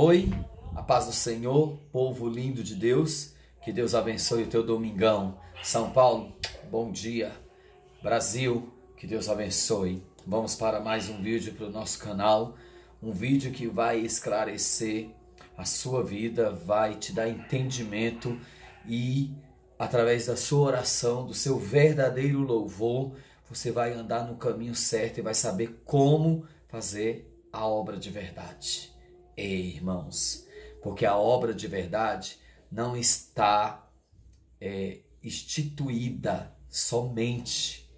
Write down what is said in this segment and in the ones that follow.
Oi, a paz do Senhor, povo lindo de Deus, que Deus abençoe o teu domingão. São Paulo, bom dia. Brasil, que Deus abençoe. Vamos para mais um vídeo para o nosso canal, um vídeo que vai esclarecer a sua vida, vai te dar entendimento e através da sua oração, do seu verdadeiro louvor, você vai andar no caminho certo e vai saber como fazer a obra de verdade. Ei, irmãos, porque a obra de verdade não está é, instituída somente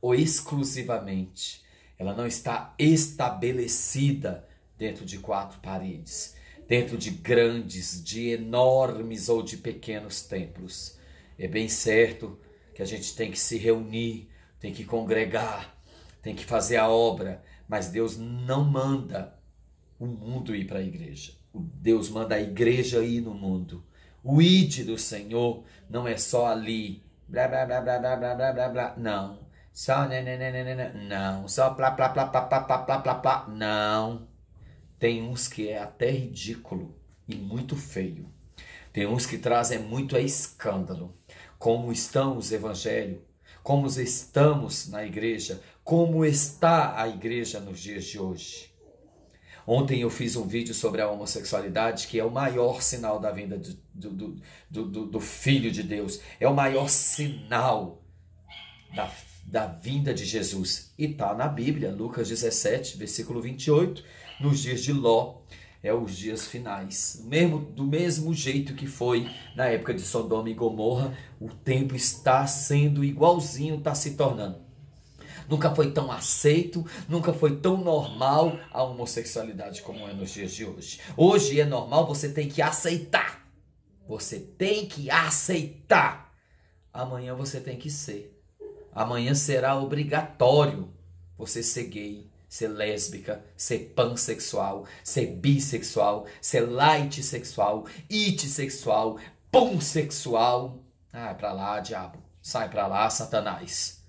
ou exclusivamente, ela não está estabelecida dentro de quatro paredes, dentro de grandes, de enormes ou de pequenos templos. É bem certo que a gente tem que se reunir, tem que congregar, tem que fazer a obra, mas Deus não manda o mundo ir para a igreja. Deus manda a igreja ir no mundo. O id do Senhor não é só ali, blá blá blá blá blá blá blá blá, blá. não. Só né, né, né, né, né, não, só plá plá plá plá plá plá plá plá plá, não. Tem uns que é até ridículo e muito feio. Tem uns que trazem muito a escândalo. Como estão os evangelhos? Como estamos na igreja? Como está a igreja nos dias de hoje? Ontem eu fiz um vídeo sobre a homossexualidade, que é o maior sinal da vinda do, do, do, do Filho de Deus. É o maior sinal da, da vinda de Jesus. E está na Bíblia, Lucas 17, versículo 28, nos dias de Ló, é os dias finais. Mesmo, do mesmo jeito que foi na época de Sodoma e Gomorra, o tempo está sendo igualzinho, está se tornando. Nunca foi tão aceito, nunca foi tão normal a homossexualidade como é nos dias de hoje. Hoje é normal, você tem que aceitar. Você tem que aceitar. Amanhã você tem que ser. Amanhã será obrigatório você ser gay, ser lésbica, ser pansexual, ser bissexual, ser light sexual, it sexual, pansexual. Ah, pra lá, diabo. Sai pra lá, Satanás.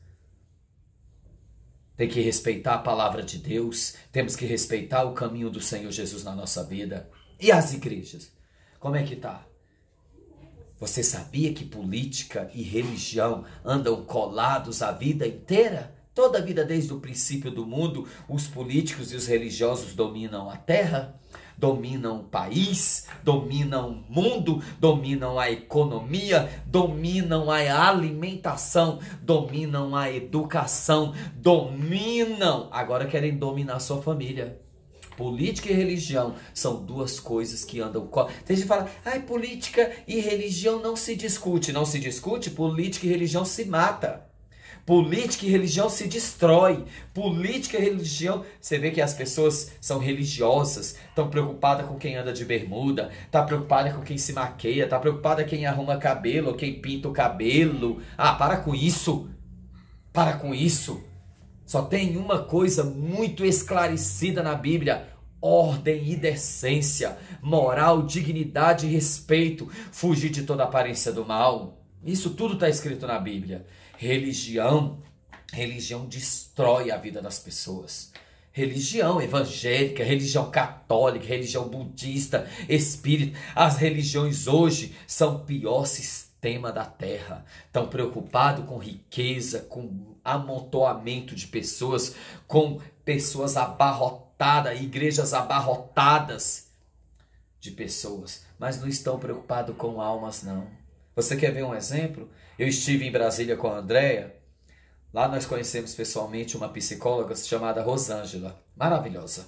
Tem que respeitar a palavra de Deus, temos que respeitar o caminho do Senhor Jesus na nossa vida. E as igrejas? Como é que tá? Você sabia que política e religião andam colados a vida inteira? Toda a vida desde o princípio do mundo, os políticos e os religiosos dominam a terra? Dominam o país, dominam o mundo, dominam a economia, dominam a alimentação, dominam a educação, dominam. Agora querem dominar sua família. Política e religião são duas coisas que andam. Tem gente que fala, ai, política e religião não se discute. Não se discute, política e religião se mata. Política e religião se destrói. Política e religião, você vê que as pessoas são religiosas, estão preocupadas com quem anda de bermuda, tá preocupada com quem se maqueia, tá preocupada quem arruma cabelo, quem pinta o cabelo. Ah, para com isso. Para com isso. Só tem uma coisa muito esclarecida na Bíblia: ordem e decência, moral, dignidade e respeito, fugir de toda aparência do mal. Isso tudo está escrito na Bíblia. Religião, religião destrói a vida das pessoas. Religião evangélica, religião católica, religião budista, espírita. As religiões hoje são o pior sistema da terra. Estão preocupados com riqueza, com amontoamento de pessoas, com pessoas abarrotadas, igrejas abarrotadas de pessoas, mas não estão preocupados com almas, não. Você quer ver um exemplo? Eu estive em Brasília com a Andrea. Lá nós conhecemos pessoalmente uma psicóloga chamada Rosângela. Maravilhosa.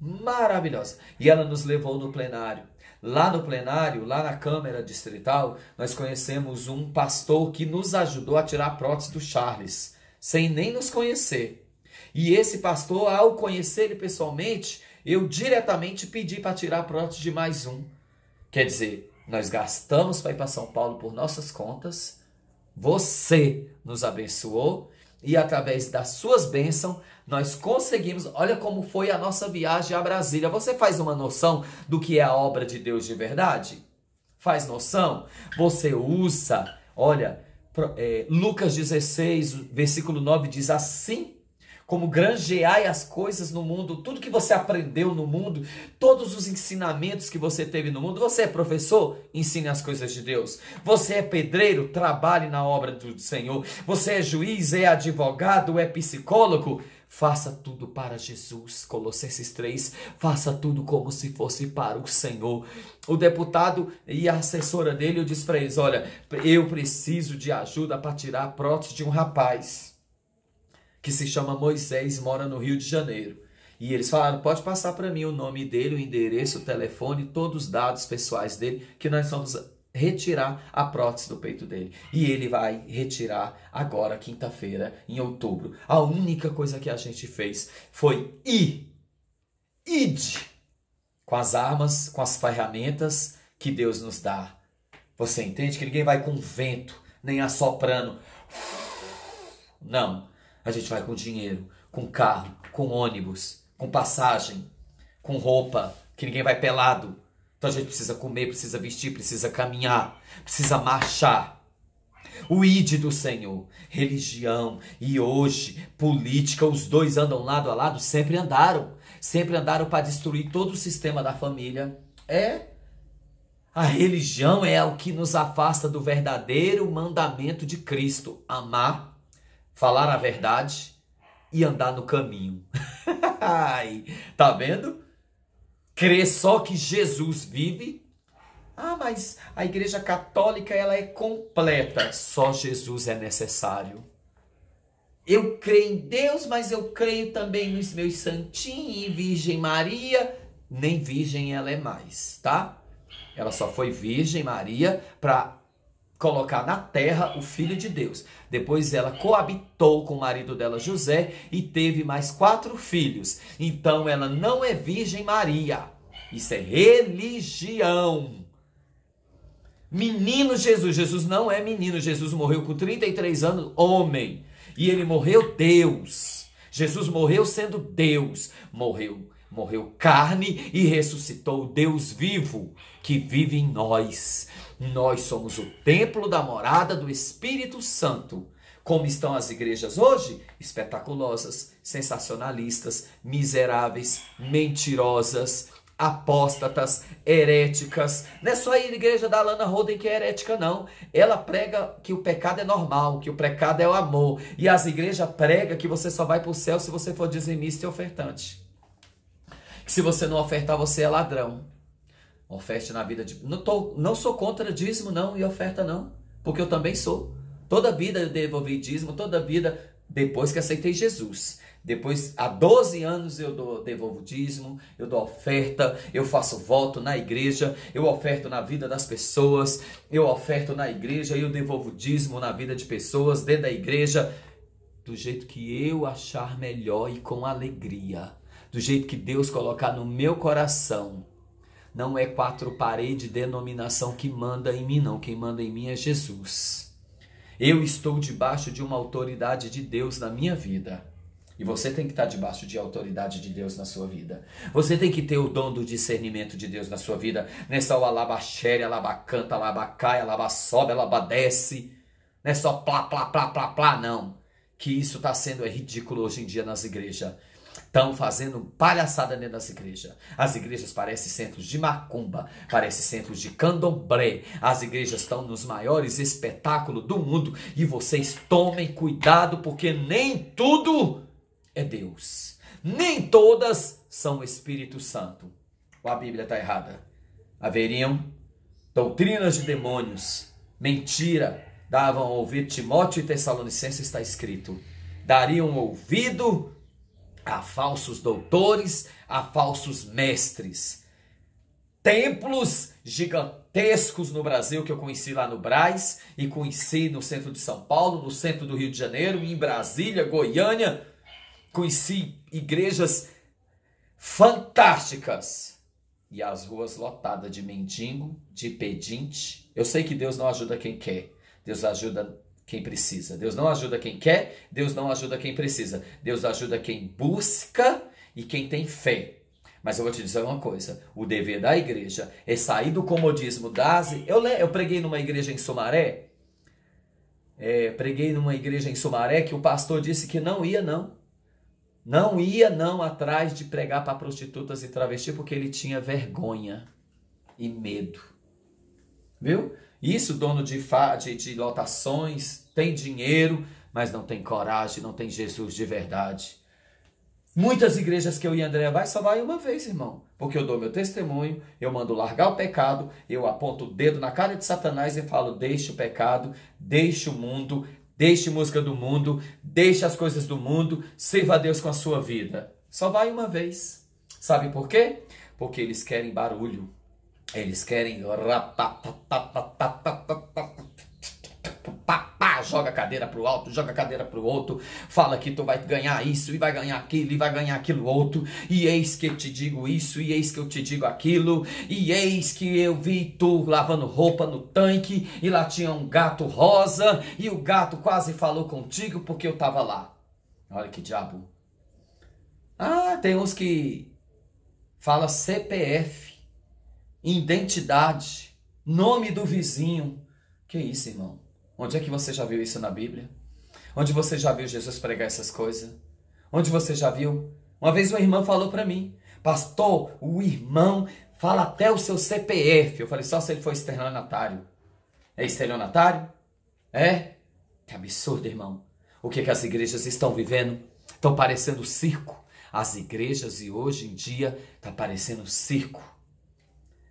Maravilhosa. E ela nos levou no plenário. Lá no plenário, lá na Câmara Distrital, nós conhecemos um pastor que nos ajudou a tirar a prótese do Charles, sem nem nos conhecer. E esse pastor, ao conhecer ele pessoalmente, eu diretamente pedi para tirar a prótese de mais um. Quer dizer, nós gastamos para ir para São Paulo por nossas contas. Você nos abençoou e através das suas bênçãos nós conseguimos. Olha como foi a nossa viagem a Brasília. Você faz uma noção do que é a obra de Deus de verdade? Faz noção? Você usa, olha, é, Lucas 16, versículo 9 diz assim: como granjeai as coisas no mundo, tudo que você aprendeu no mundo, todos os ensinamentos que você teve no mundo. Você é professor? Ensine as coisas de Deus. Você é pedreiro? Trabalhe na obra do Senhor. Você é juiz? É advogado? É psicólogo? Faça tudo para Jesus. Colossenses 3. Faça tudo como se fosse para o Senhor. O deputado e a assessora dele, eu disse para eles: Olha, eu preciso de ajuda para tirar a prótese de um rapaz que se chama Moisés, mora no Rio de Janeiro. E eles falaram: pode passar para mim o nome dele, o endereço, o telefone, todos os dados pessoais dele, que nós vamos retirar a prótese do peito dele. E ele vai retirar agora, quinta-feira, em outubro. A única coisa que a gente fez foi ir. Ide com as armas, com as ferramentas que Deus nos dá. Você entende que ninguém vai com vento, nem assoprando. Não. A gente vai com dinheiro, com carro, com ônibus, com passagem, com roupa, que ninguém vai pelado. Então a gente precisa comer, precisa vestir, precisa caminhar, precisa marchar. O id do Senhor, religião e hoje política, os dois andam lado a lado, sempre andaram, sempre andaram para destruir todo o sistema da família. É a religião é o que nos afasta do verdadeiro mandamento de Cristo: amar falar a verdade e andar no caminho. Ai, tá vendo? Crer só que Jesus vive. Ah, mas a igreja católica ela é completa. Só Jesus é necessário. Eu creio em Deus, mas eu creio também nos meus santinhos e Virgem Maria. Nem virgem ela é mais, tá? Ela só foi Virgem Maria para colocar na terra o filho de Deus. Depois ela coabitou com o marido dela José e teve mais quatro filhos. Então ela não é Virgem Maria. Isso é religião. Menino Jesus, Jesus não é menino, Jesus morreu com 33 anos, homem. E ele morreu Deus. Jesus morreu sendo Deus, morreu morreu carne e ressuscitou o Deus vivo que vive em nós. Nós somos o templo da morada do Espírito Santo. Como estão as igrejas hoje? Espetaculosas, sensacionalistas, miseráveis, mentirosas, apóstatas, heréticas. Não é só a igreja da Lana Roden que é herética, não. Ela prega que o pecado é normal, que o pecado é o amor. E as igrejas pregam que você só vai para o céu se você for dizimista e ofertante se você não ofertar, você é ladrão. Oferte na vida de. Não, tô, não sou contra dízimo, não, e oferta, não. Porque eu também sou. Toda vida eu devolvi dízimo, toda vida depois que aceitei Jesus. Depois, há 12 anos eu dou, devolvo dízimo, eu dou oferta, eu faço voto na igreja, eu oferto na vida das pessoas, eu oferto na igreja, eu devolvo dízimo na vida de pessoas dentro da igreja, do jeito que eu achar melhor e com alegria do jeito que Deus colocar no meu coração. Não é quatro paredes denominação que manda em mim, não. Quem manda em mim é Jesus. Eu estou debaixo de uma autoridade de Deus na minha vida. E você tem que estar debaixo de autoridade de Deus na sua vida. Você tem que ter o dom do discernimento de Deus na sua vida. Nessa o alabaxere, alabacanta, alabacai, alabasobe, alabadece. Não é só plá, plá, plá, plá, plá, não. Que isso está sendo é ridículo hoje em dia nas igrejas. Estão fazendo palhaçada dentro das igrejas. As igrejas parecem centros de macumba, parecem centros de candomblé. As igrejas estão nos maiores espetáculos do mundo. E vocês tomem cuidado, porque nem tudo é Deus. Nem todas são o Espírito Santo. Ou a Bíblia está errada. Haveriam doutrinas de demônios, mentira, davam ouvir Timóteo e Tessalonicenses está escrito. Dariam ouvido a falsos doutores, a falsos mestres. Templos gigantescos no Brasil que eu conheci lá no Braz e conheci no centro de São Paulo, no centro do Rio de Janeiro, em Brasília, Goiânia. Conheci igrejas fantásticas e as ruas lotadas de mendigo, de pedinte. Eu sei que Deus não ajuda quem quer, Deus ajuda quem precisa. Deus não ajuda quem quer, Deus não ajuda quem precisa. Deus ajuda quem busca e quem tem fé. Mas eu vou te dizer uma coisa: o dever da igreja é sair do comodismo das. Eu, eu preguei numa igreja em Sumaré. É, preguei numa igreja em Sumaré que o pastor disse que não ia, não. não ia não atrás de pregar para prostitutas e travesti porque ele tinha vergonha e medo. Viu? Isso, dono de, de, de lotações, tem dinheiro, mas não tem coragem, não tem Jesus de verdade. Muitas igrejas que eu e André vai só vai uma vez, irmão. Porque eu dou meu testemunho, eu mando largar o pecado, eu aponto o dedo na cara de Satanás e falo: deixe o pecado, deixe o mundo, deixe música do mundo, deixe as coisas do mundo, sirva a Deus com a sua vida. Só vai uma vez. Sabe por quê? Porque eles querem barulho. Eles querem joga a cadeira pro alto, joga a cadeira pro outro, fala que tu vai ganhar isso e vai ganhar aquilo e vai ganhar aquilo outro, e eis que eu te digo isso e eis que eu te digo aquilo, e eis que eu vi tu lavando roupa no tanque e lá tinha um gato rosa e o gato quase falou contigo porque eu tava lá. Olha que diabo. Ah, tem uns que fala CPF, identidade, nome do vizinho. Que isso, irmão? Onde é que você já viu isso na Bíblia? Onde você já viu Jesus pregar essas coisas? Onde você já viu? Uma vez uma irmã falou para mim, pastor, o irmão fala até o seu CPF. Eu falei, só se ele for estelionatário. É estelionatário? É? Que absurdo, irmão. O que, que as igrejas estão vivendo? Estão parecendo circo. As igrejas e hoje em dia está parecendo circo.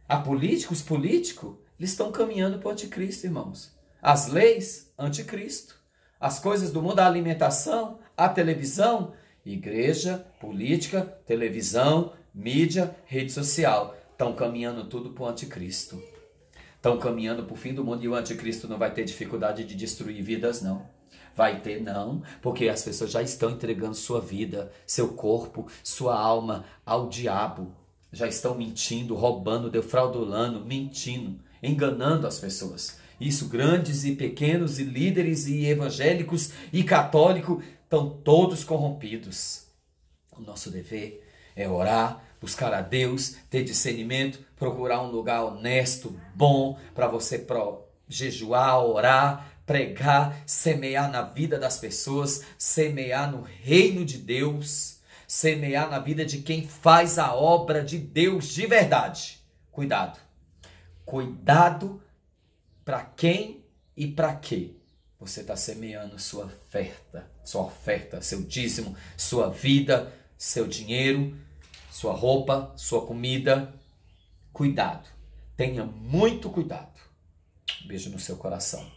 A políticos, políticos, eles estão caminhando para o anticristo, irmãos. As leis, anticristo. As coisas do mundo, a alimentação, a televisão, igreja, política, televisão, mídia, rede social. Estão caminhando tudo para o anticristo. Estão caminhando para o fim do mundo e o anticristo não vai ter dificuldade de destruir vidas, não. Vai ter, não, porque as pessoas já estão entregando sua vida, seu corpo, sua alma ao diabo. Já estão mentindo, roubando, defraudulando, mentindo, enganando as pessoas. Isso, grandes e pequenos, e líderes e evangélicos e católicos estão todos corrompidos. O nosso dever é orar, buscar a Deus, ter discernimento, procurar um lugar honesto, bom, para você pro, jejuar, orar, pregar, semear na vida das pessoas, semear no reino de Deus, semear na vida de quem faz a obra de Deus de verdade. Cuidado. Cuidado para quem e para quê você está semeando sua oferta, sua oferta, seu dízimo, sua vida, seu dinheiro, sua roupa, sua comida. Cuidado, tenha muito cuidado. beijo no seu coração.